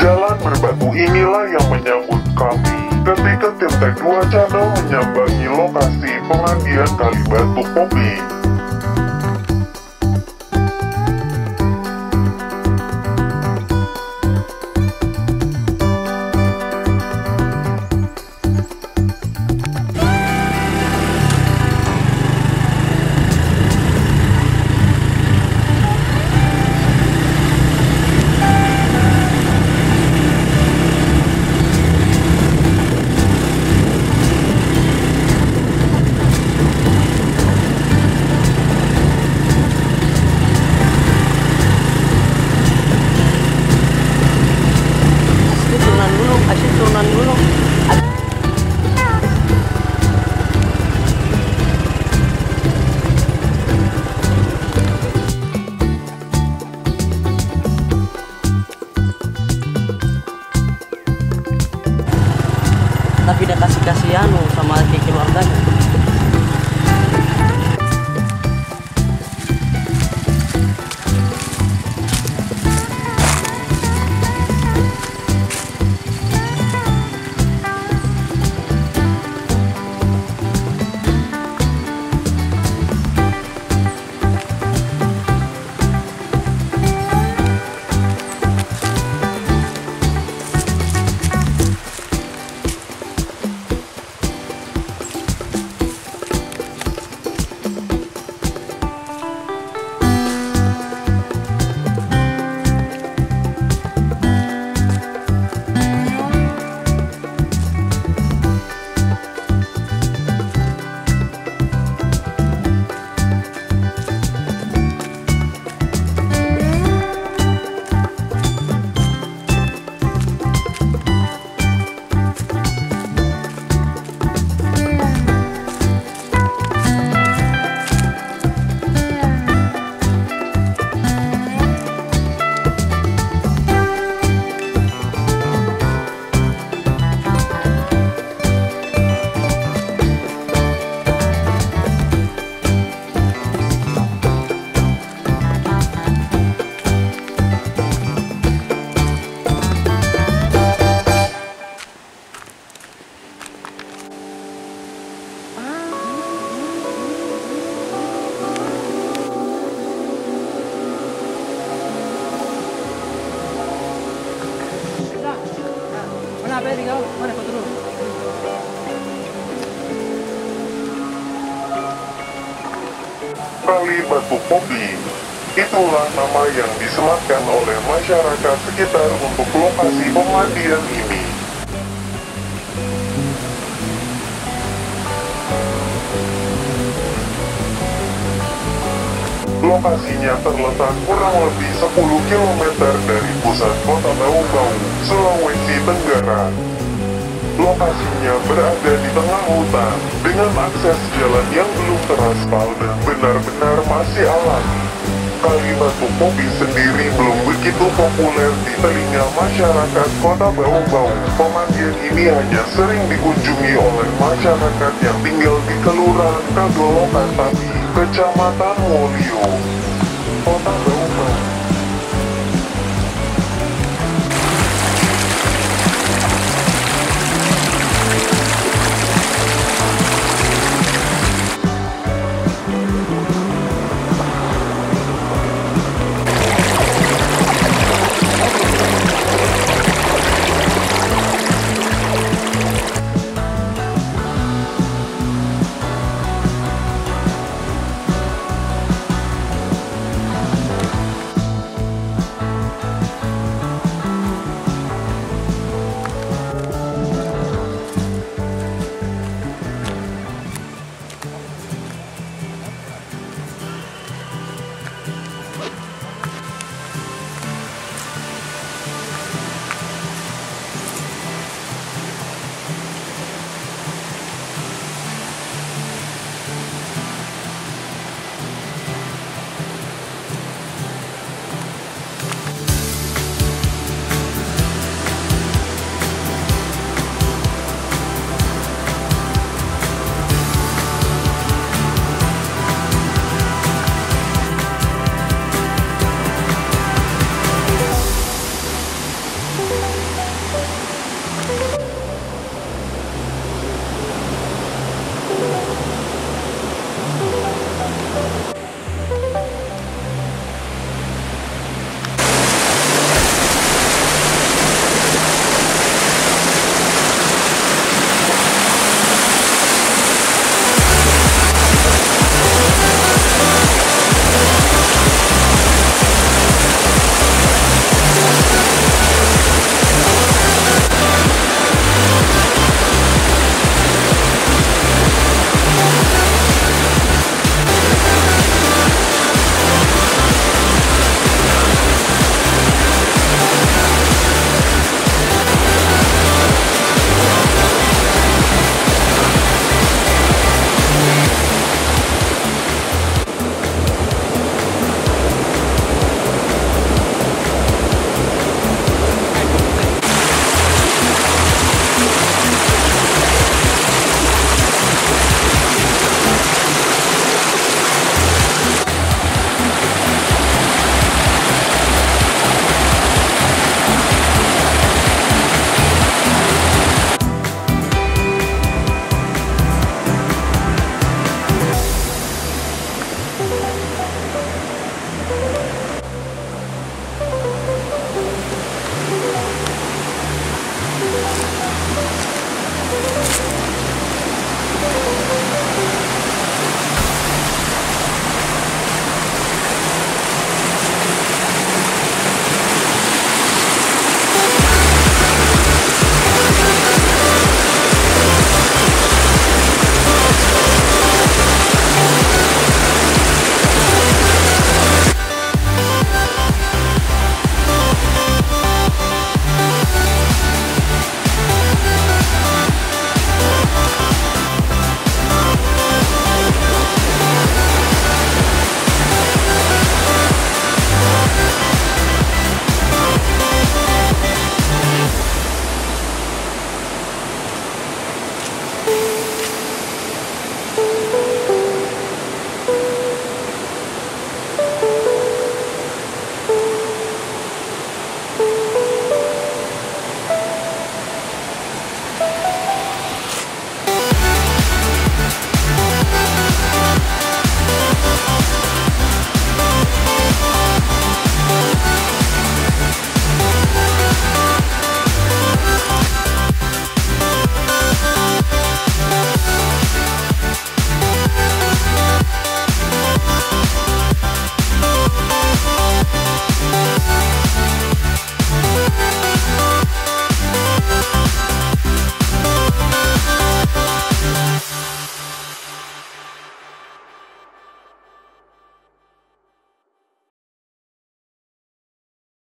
Jalan berbatu inilah yang menyambut kami ketika tim Tech 2 Channel menyambangi lokasi pengadilan Kalibatu Kopi. Kali Batu Kopi. Itulah nama yang disematkan oleh masyarakat sekitar untuk lokasi pemandian ini. Lokasinya terletak kurang lebih 10 km dari pusat kota Bau-Bau, Sulawesi Tenggara. Lokasinya berada di tengah hutan dengan akses jalan yang belum teraspal dan alami. Kali Batu Kopi sendiri belum begitu populer di telinga masyarakat kota Bau-Bau. Pemandian ini hanya sering dikunjungi oleh masyarakat yang tinggal di Kelurahan Kagolokan Tapi, Kecamatan Wolio.